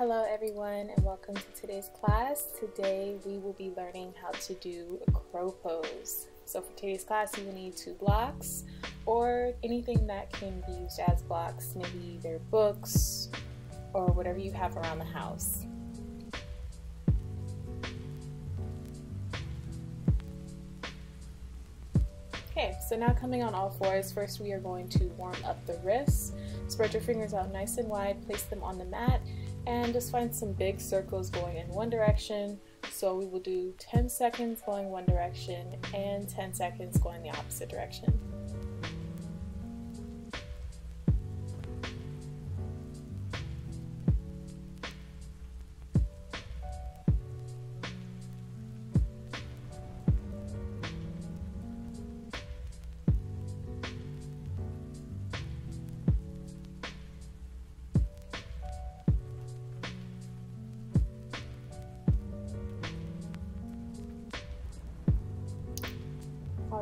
Hello everyone and welcome to today's class. Today we will be learning how to do a crow pose. So for today's class you will need two blocks or anything that can be used as blocks, maybe their books or whatever you have around the house. Okay, so now coming on all fours, first we are going to warm up the wrists. Spread your fingers out nice and wide, place them on the mat, and just find some big circles going in one direction. So we will do 10 seconds going one direction and 10 seconds going the opposite direction.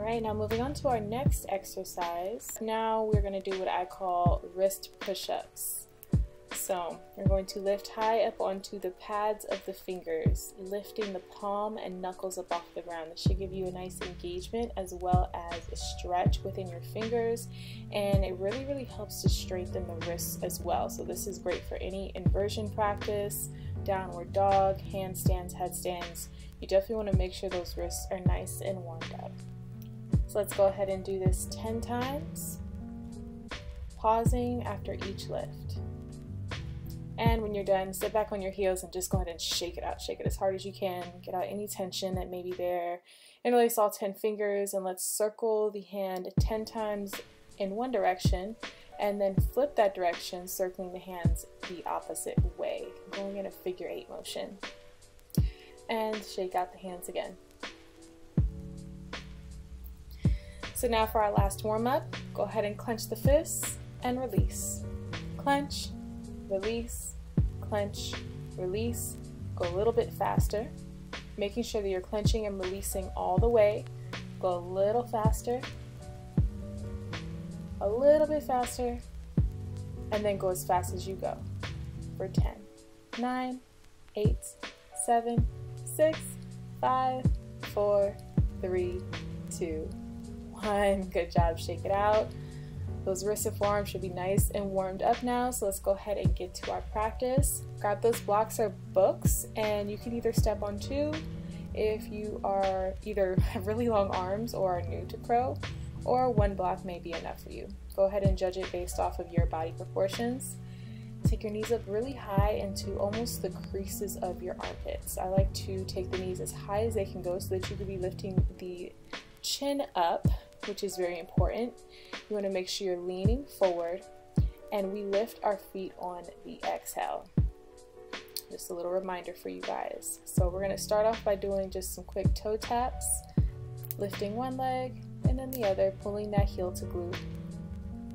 Right, now moving on to our next exercise. Now we're gonna do what I call wrist push-ups. So you're going to lift high up onto the pads of the fingers, lifting the palm and knuckles up off the ground. This should give you a nice engagement as well as a stretch within your fingers. And it really, really helps to strengthen the wrists as well. So this is great for any inversion practice, downward dog, handstands, headstands. You definitely wanna make sure those wrists are nice and warmed up. So let's go ahead and do this 10 times, pausing after each lift. And when you're done, sit back on your heels and just go ahead and shake it out. Shake it as hard as you can. Get out any tension that may be there. Interlace all 10 fingers and let's circle the hand 10 times in one direction and then flip that direction, circling the hands the opposite way, going in a figure eight motion. And shake out the hands again. So now for our last warm up, go ahead and clench the fists and release. Clench, release, clench, release. Go a little bit faster, making sure that you're clenching and releasing all the way. Go a little faster, a little bit faster, and then go as fast as you go for 10, 9, 8, 7, 6, 5, 4, 3, 2, one. Good job, shake it out. Those forearms should be nice and warmed up now, so let's go ahead and get to our practice. Grab those blocks or books, and you can either step on two if you are either have really long arms or are new to crow, or one block may be enough for you. Go ahead and judge it based off of your body proportions. Take your knees up really high into almost the creases of your armpits. I like to take the knees as high as they can go so that you can be lifting the chin up which is very important. You want to make sure you're leaning forward and we lift our feet on the exhale. Just a little reminder for you guys. So we're going to start off by doing just some quick toe taps, lifting one leg and then the other, pulling that heel to glute.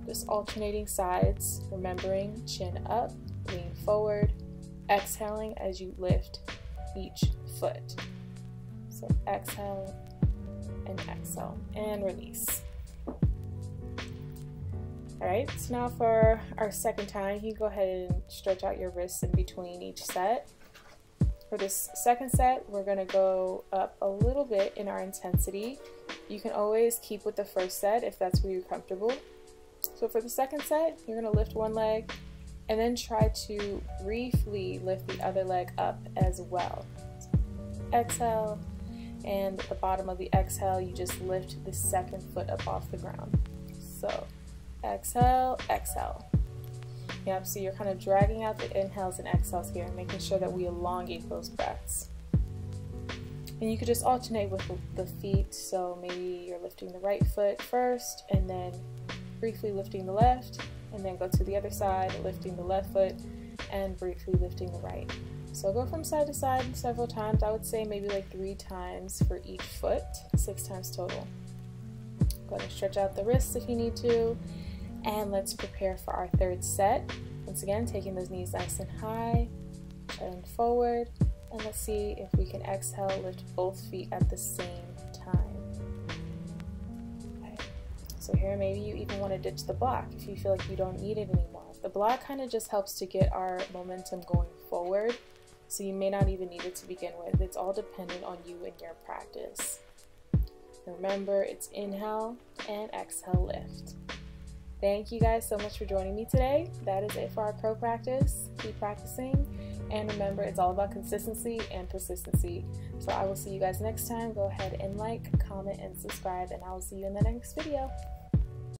Just alternating sides, remembering chin up, lean forward, exhaling as you lift each foot. So exhale, and exhale and release. Alright, so now for our second time, you go ahead and stretch out your wrists in between each set. For this second set, we're going to go up a little bit in our intensity. You can always keep with the first set if that's where you're comfortable. So for the second set, you're going to lift one leg and then try to briefly lift the other leg up as well. Exhale and at the bottom of the exhale you just lift the second foot up off the ground. So exhale exhale. Yep so you're kind of dragging out the inhales and exhales here making sure that we elongate those breaths. And you could just alternate with the feet so maybe you're lifting the right foot first and then briefly lifting the left and then go to the other side lifting the left foot and briefly lifting the right so go from side to side several times. I would say maybe like three times for each foot, six times total. Go ahead and stretch out the wrists if you need to. And let's prepare for our third set. Once again, taking those knees nice and high, turning forward. And let's see if we can exhale, lift both feet at the same time. Okay. So here, maybe you even want to ditch the block if you feel like you don't need it anymore. The block kind of just helps to get our momentum going forward. So you may not even need it to begin with. It's all dependent on you and your practice. Remember, it's inhale and exhale lift. Thank you guys so much for joining me today. That is it for our crow practice. Keep practicing. And remember, it's all about consistency and persistency. So I will see you guys next time. Go ahead and like, comment, and subscribe, and I will see you in the next video.